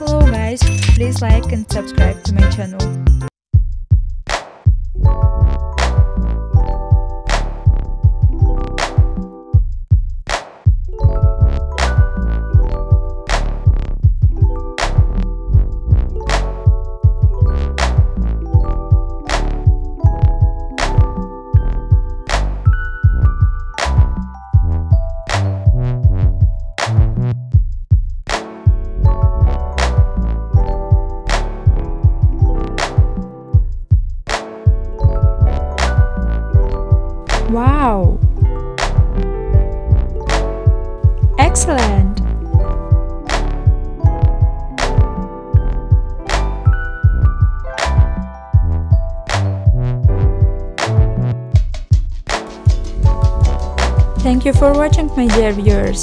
Hello guys, please like and subscribe to my channel. Wow! Excellent! Thank you for watching my dear viewers.